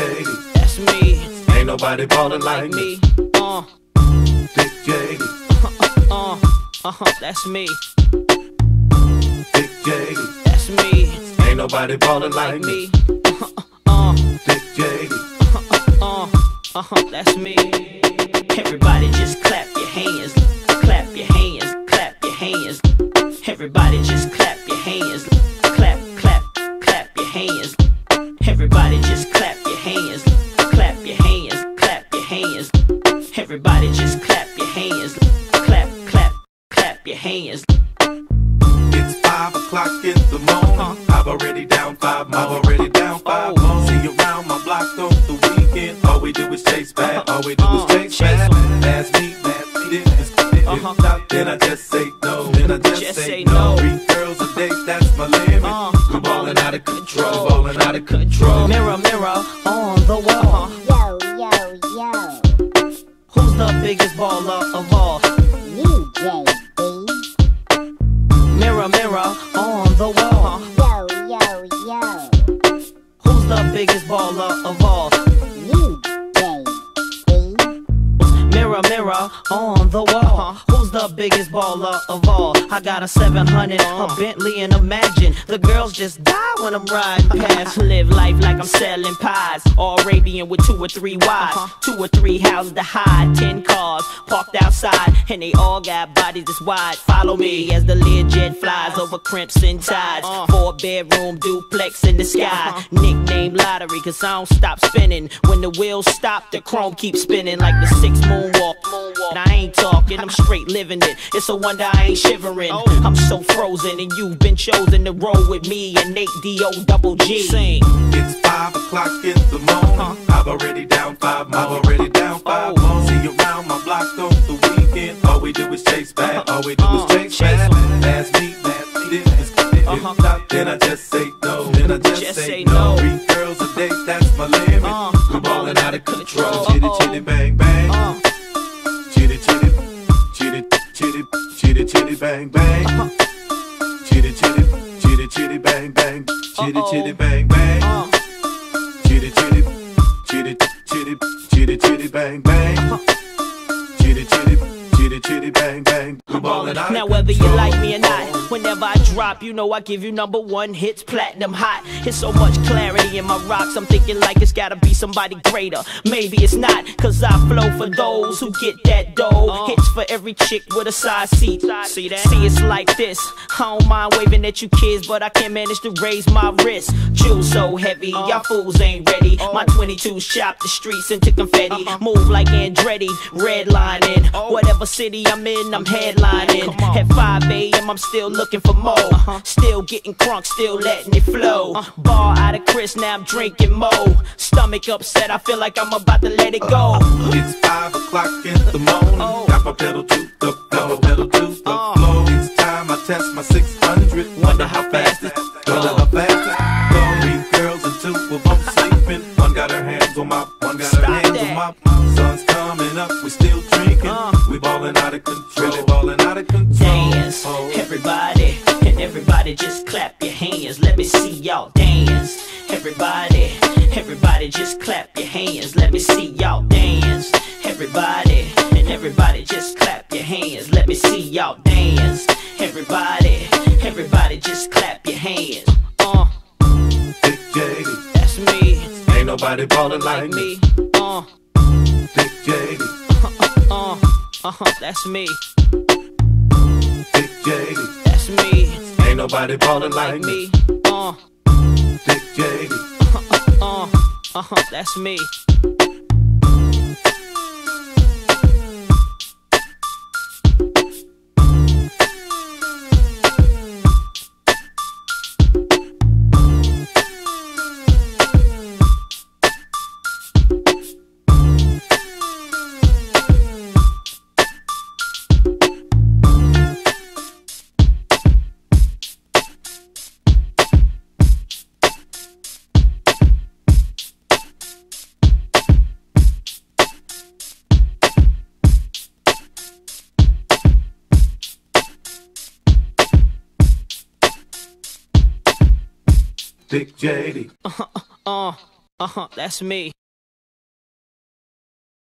Uh, that's me. ain't nobody ballin' like me. Uh, Big J, uh, uh-huh, that's me. Big J, That's me. ain't nobody ballin' like me. Uh, Big J, uh, uh-huh, that's me. Everybody just clap down five more. I've already down five Oh. more. See you around my block on the weekend. All we do is chase bad. All we do is Uh, chase chase bad. 'em. Pass me, pass me, then it's if Uh-huh. not, then I just say no. Then I just, Just say, say no. no. Three girls a day, that's my limit. Uh. We're ballin' out of control. We're ballin' out of control. Mirror, mirror on the wall. Yo, yo, yo, Who's the biggest baller of all? you JD. Mirror, mirror on the wall. Biggest baller of all? Mirror, on the wall. Who's the biggest baller of all? I got a 700, a Bentley, and imagine the girls just die when I'm riding past. Live life like I'm selling pies. All Arabian with two or three wives, uh-huh. two or three houses to hide, ten cars parked outside, and they all got bodies this wide. Follow me as the Learjet flies over crimson tides. Uh. Four bedroom duplex in the sky. Uh-huh. Nickname lottery, cause I don't stop spinning. When the wheels stop, the chrome keeps spinning like the six moonwalk. And I ain't talking, I'm straight living it. It's a wonder I ain't shivering. I'm so frozen, and you've been chosen to roll with me and Nate D.O. double G. Sing. It's five o'clock in the morning. I've already down five more. I've already down five Oh. more. See you around my block on the weekend. All we do is chase bad. All we do is chase chase bad. 'em. Pass me, pass me, then it's if Uh-huh. not, then I just say no. Then I just, Just say, say no. no. Three girls a day, that's my limit. Uh. We're ballin' out of control. Chitty chitty, chitty chitty bang bang. Uh-huh. Chitty chitty, chitty chitty bang bang. Chitty Uh-oh. chitty bang bang. uh, Chitty chitty, chitty chitty, chitty chitty bang bang. Chitty chitty, chitty chitty bang bang. We ballin' out. Now whether you like me or not, whenever I drop, you know I give you number one hits, platinum hot. It's so much clarity in my rocks, I'm thinking like it's gotta be somebody greater. Maybe it's not, cause I flow for those who get that dough. Uh. Hits for every chick with a side seat. See that? See, it's like this. I don't mind waving at you kids, but I can't manage to raise my wrist. Jewels so heavy, uh. y'all fools ain't ready. Uh. My 22 shop the streets into confetti. Uh-huh. Move like Andretti, redlining. Whatever city I'm in, I'm headlining. At 5 a.m., I'm still looking for more. Uh-huh. Still getting crunk, still letting it flow. Bar out of Cris, now I'm drinking more. Stomach upset, I feel like I'm about to let it go. It's five o'clock in the morning. Oh. Got my pedal to the floor, pedal to the Uh. floor. It's time I test my 600. Wonder how fast it, wonder how fast it. Go. Girls and two of them sleeping. One got her hands on my, one got her hands that. on my. Sun's coming up, we still drinking. Uh. We ballin' out of control, really ballin' out of control. dance, Oh. Everybody, everybody just clap your hands. Let me see y'all dance. Everybody, everybody just clap your hands. Let me see y'all dance. Everybody, and everybody just clap your hands. Let me see y'all dance. Everybody, everybody just clap your hands. Uh, Big J, that's me, ain't nobody ballin' like like me. Uh, Big J, uh, uh-huh, that's me, That's me, ain't nobody ballin' like me. Uh, Big J, uh, uh-huh, that's me. Dick JD. Uh huh, that's me.